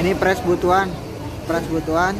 ini press butuan. Press butuan.